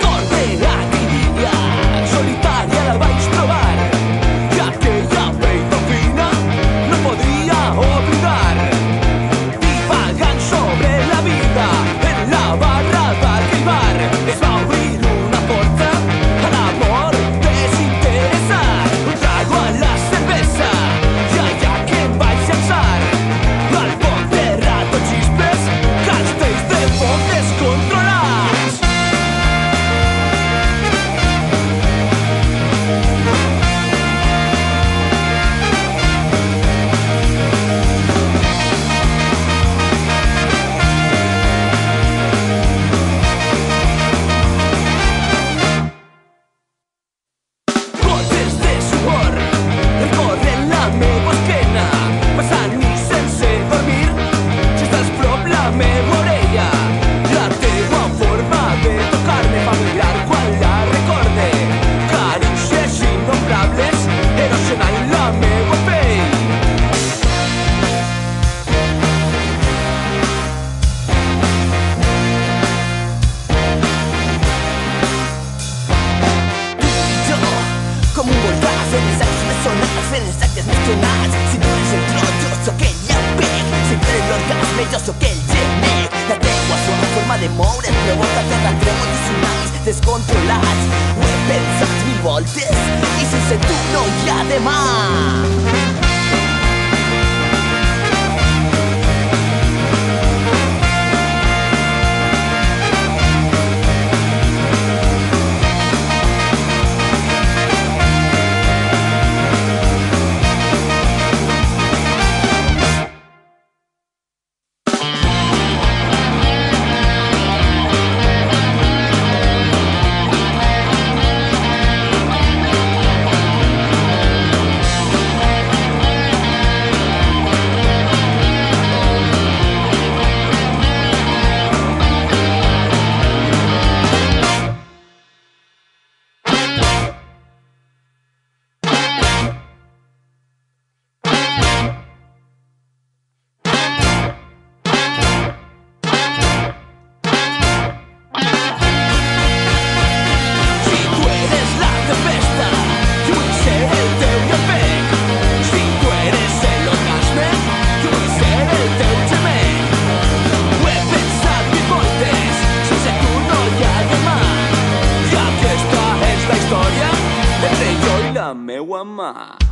corte. que Si no eres el troll, yo soy el Yapek Si no eres el orgasme, yo soy el Yemek Las lenguas son una forma de moure Provoca cada tremor descontroladas Weapons a mil voltes Y sin sentido y además. 没完嘛。